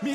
Me